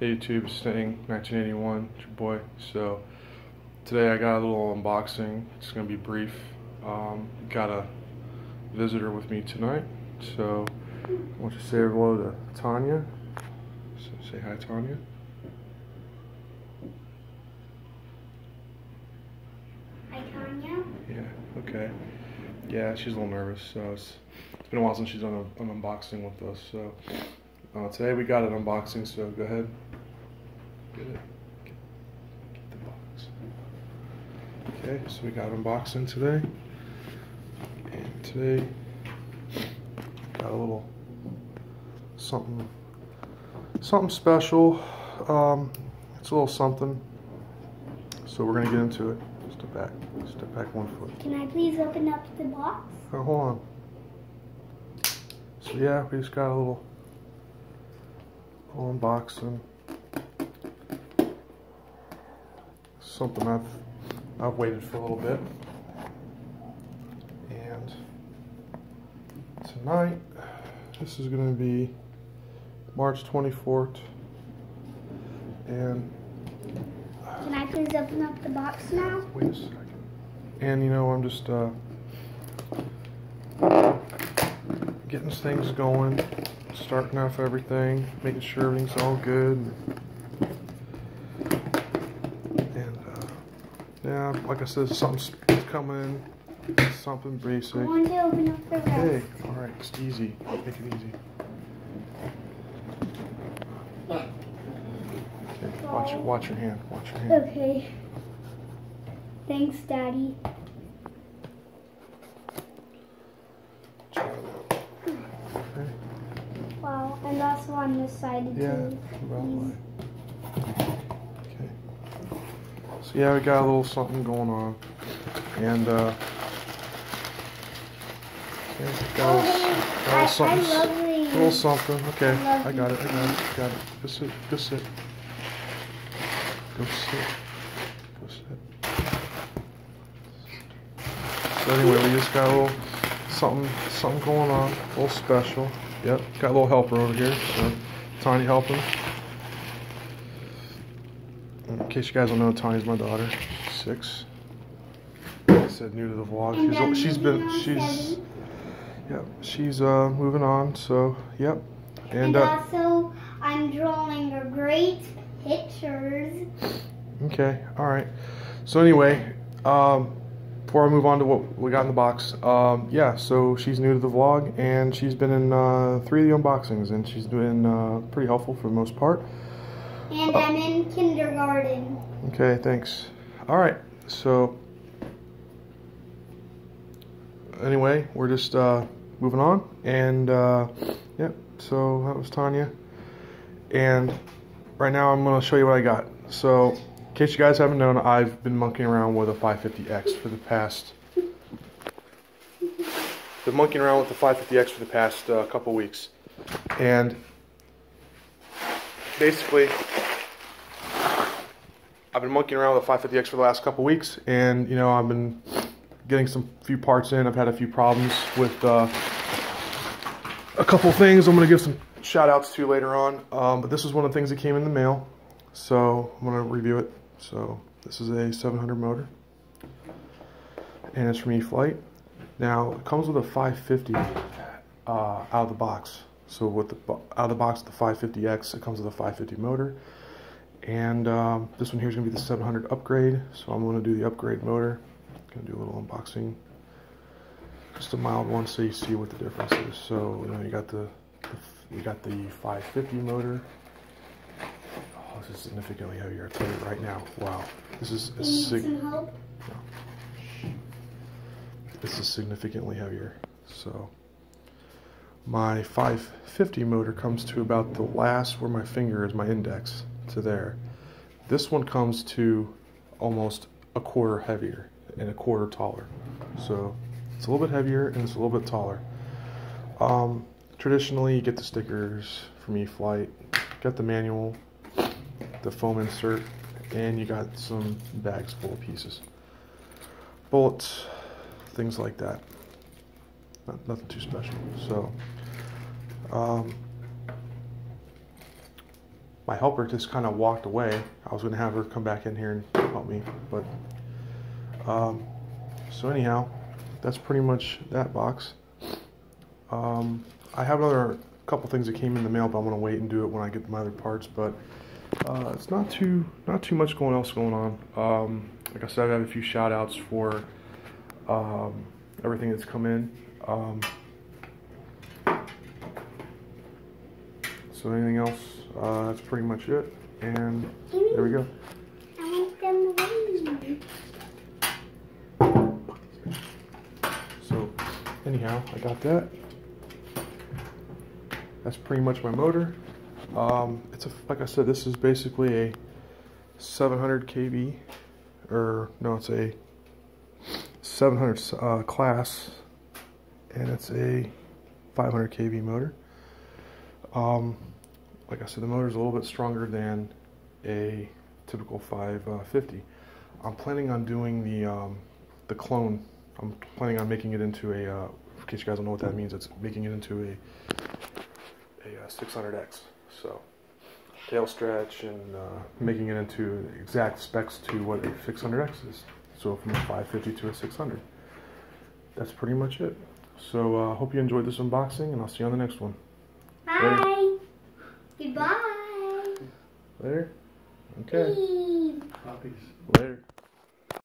Hey YouTube, Stang, 1981, it's your boy. So today I got a little unboxing. It's gonna be brief. Um, got a visitor with me tonight, so I want to say hello to Tonya. So say hi, Tonya. Hi, Tonya. Yeah. Okay. Yeah, she's a little nervous, so it's, it's been a while since she's done a, an unboxing with us. So uh, today we got an unboxing. So go ahead. Get it. Get, the box. Okay, so we got unboxing today, and today got a little something, something special. Um, it's a little something. So we're gonna get into it. Step back. Step back one foot. Can I please open up the box? Oh, hold on. So yeah, we just got a little, little unboxing. Something I've I've waited for a little bit. And tonight, this is gonna be March 24th. And Can I please open up the box now? Wait a second. And you know, I'm just uh, getting things going, starting off everything, making sure everything's all good. And uh, yeah, like I said, something's coming in, something I basic. want to open up the rest. all right, it's easy. Make it easy. Okay, watch, watch your hand. Watch your hand. Okay. Thanks, Daddy. Okay. Wow, and also on this side Yeah, too. So yeah, we got a little something going on, and uh, yeah, got a little, got a little something, a little something. Okay, I I got it. I got it. Got it. Go sit. Go sit. Go sit. Go sit. So anyway, we just got a little something, something going on, a little special. Yep, got a little helper over here. So, Tiny helping. In case you guys don't know, Tiny's my daughter. Six. Like I said new to the vlog. She's, she's been, she's, yep, she's uh moving on. So, yep. And And uh, also, I'm drawing a great pictures. Okay, all right. So anyway, um, before I move on to what we got in the box, um, yeah. So she's new to the vlog, and she's been in uh, three of the unboxings, and she's been uh, pretty helpful for the most part. And Oh. I'm in kindergarten. Okay, thanks. All right. So anyway, we're just uh, moving on, and uh, yeah. So that was Tonya, and right now I'm gonna show you what I got. So in case you guys haven't known, I've been monkeying around with a 550X for the past. Been monkeying around with the 550X for the past uh, couple weeks, and basically. I've been monkeying around with a 550X for the last couple weeks, and you know I've been getting some few parts in. I've had a few problems with uh, a couple things. I'm gonna give some shout outs to later on, um, but this is one of the things that came in the mail, so I'm gonna review it. So this is a 700 motor, and it's from E-flite. Now it comes with a 550 uh, out of the box. So with the out of the box, the 550X, it comes with a 550 motor. And um, this one here is going to be the 700 upgrade. So I'm going to do the upgrade motor. Going to do a little unboxing. Just a mild one so you see what the difference is. So you know you got the, the you got the 550 motor. Oh, this is significantly heavier. I tell you right now. Wow, this is a sig- help? this is significantly heavier. So my 550 motor comes to about the last where my finger is, my index, to there. This one comes to almost a quarter heavier and a quarter taller. So it's a little bit heavier and it's a little bit taller. Um, traditionally, you get the stickers from E-flite, got the manual, the foam insert, and you got some bags full of pieces. Bullets, things like that. Not, nothing too special. So, um, my helper just kind of walked away. I was going to have her come back in here and help me, but um, so anyhow, that's pretty much that box. Um, I have another couple things that came in the mail, but I'm going to wait and do it when I get my other parts. But uh, it's not too not too much going else going on. Um, like I said, I have a few shout outs for um, everything that's come in. So anything else? Uh, that's pretty much it. And there we go. I want them wings. So anyhow, I got that. That's pretty much my motor. Um, it's a like I said, this is basically a 700 kV, or no, it's a 700 uh, class, and it's a 500 kV motor. Um, like I said, the motor is a little bit stronger than a typical 550. I'm planning on doing the um, the clone. I'm planning on making it into a. Uh, in case you guys don't know what that means, it's making it into a a uh, 600X. So tail stretch and uh, making it into exact specs to what a 600X is. So from a 550 to a 600. That's pretty much it. So uh, hope you enjoyed this unboxing, and I'll see you on the next one. Bye. Goodbye. Later. Okay. Leave. Later.